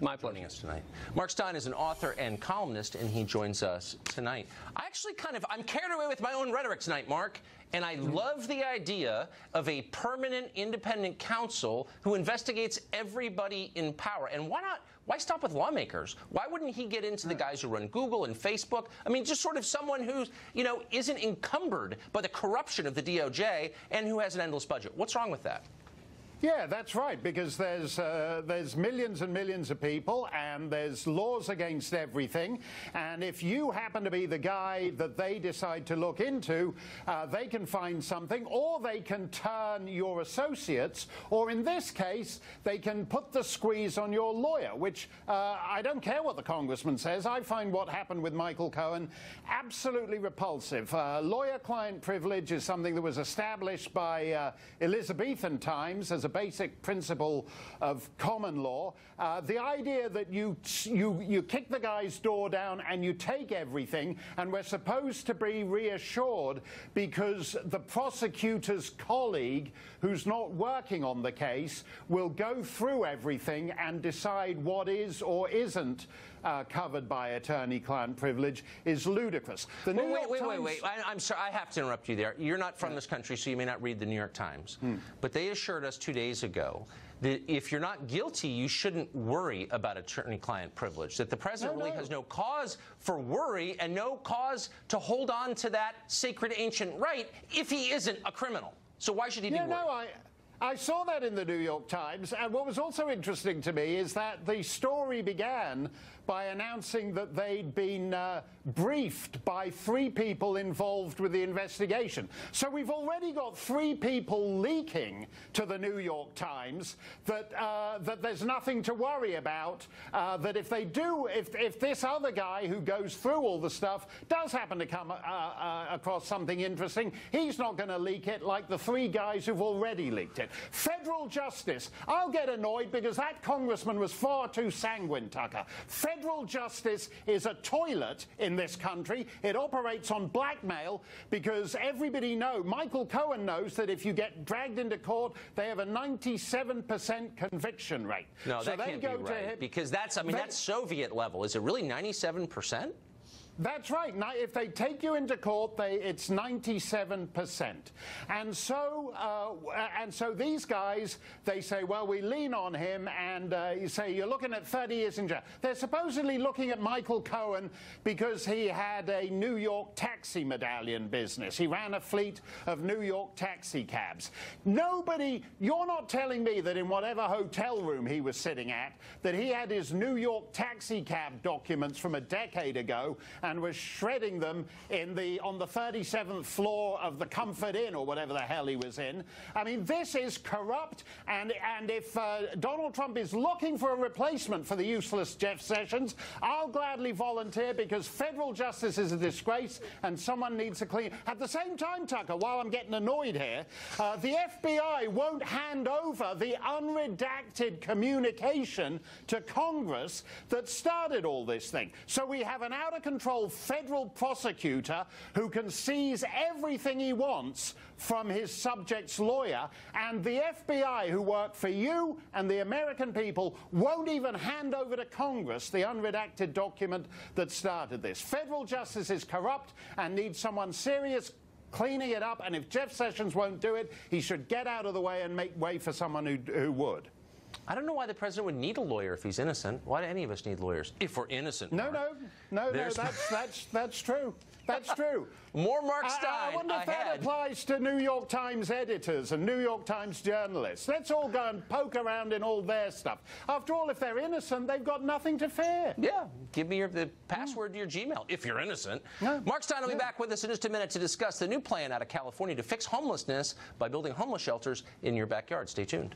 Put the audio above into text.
My pleasure. joining us tonight. Mark Steyn is an author and columnist, and he joins us tonight. I actually kind of I'm carried away with my own rhetoric tonight, Mark, and I mm-hmm. love the idea of a permanent independent counsel who investigates everybody in power. And why not? Why stop with lawmakers? Why wouldn't he get into the guys who run Google and Facebook? I mean, just sort of someone who's you know isn't encumbered by the corruption of the DOJ and who has an endless budget. What's wrong with that? Yeah, that's right, because there's, uh, there's millions and millions of people, and there's laws against everything. And if you happen to be the guy that they decide to look into, uh, they can find something, or they can turn your associates, or in this case, they can put the squeeze on your lawyer, which uh, I don't care what the congressman says. I find what happened with Michael Cohen absolutely repulsive. Uh, lawyer client privilege is something that was established by uh, Elizabethan times as a basic principle of common law. Uh, the idea that you, you, you kick the guy's door down and you take everything, and we're supposed to be reassured because the prosecutor's colleague who's not working on the case will go through everything and decide what is or isn't uh, covered by attorney-client privilege is ludicrous. The New Wait, York wait, wait, Times- wait, wait. I, I'm sorry. I have to interrupt you there. You're not from this country, so you may not read the New York Times. But they assured us two days ago that if you're not guilty, you shouldn't worry about attorney-client privilege. That the president No, really no. has no cause for worry and no cause to hold on to that sacred ancient right if he isn't a criminal. So why should he Yeah, be worried? no, I. I saw that in the New York Times, and what was also interesting to me is that the story began by announcing that they'd been uh, briefed by three people involved with the investigation. So we've already got three people leaking to the New York Times that uh, that there's nothing to worry about. Uh, that if they do, if if this other guy who goes through all the stuff does happen to come uh, uh, across something interesting, he's not going to leak it like the three guys who've already leaked it. Federal justice. I'll get annoyed because that congressman was far too sanguine, Tucker. Federal justice is a toilet in this country. It operates on blackmail because everybody knows, Michael Cohen knows that if you get dragged into court, they have a 97% conviction rate. No, so that they can't go be to right. him- Because that's, I mean, They- that's Soviet level. Is it really 97%? That's right. Now, if they take you into court, they, it's 97%. And so, uh, and so these guys, they say, well, we lean on him, and uh, you say you're looking at 30 years in jail. They're supposedly looking at Michael Cohen because he had a New York taxi medallion business. He ran a fleet of New York taxi cabs. Nobody, you're not telling me that in whatever hotel room he was sitting at, that he had his New York taxi cab documents from a decade ago and was shredding them in the on the 37th floor of the Comfort Inn or whatever the hell he was in. I mean, this is corrupt, and and if uh, Donald Trump is looking for a replacement for the useless Jeff Sessions, I'll gladly volunteer because federal justice is a disgrace, and someone needs to clean. At the same time, Tucker, while I'm getting annoyed here, uh, the FBI won't hand over the unredacted communication to Congress that started all this thing. So we have an out of control federal prosecutor who can seize everything he wants from his subject's lawyer, and the FBI, who work for you and the American people, won't even hand over to Congress the unredacted document that started this. Federal justice is corrupt and needs someone serious cleaning it up, and if Jeff Sessions won't do it, he should get out of the way and make way for someone who, who would. I don't know why the president would need a lawyer if he's innocent. Why do any of us need lawyers if we're innocent? No, Mark? no, no, no. That's that's that's true. That's true. More Mark I- Steyn I, wonder if that applies to New York Times editors and New York Times journalists. Let's all go and poke around in all their stuff. After all, if they're innocent, they've got nothing to fear. Yeah, give me your, the password hmm. to your Gmail if you're innocent. Yeah. Mark Steyn will be Yeah. back with us in just a minute to discuss the new plan out of California to fix homelessness by building homeless shelters in your backyard. Stay tuned.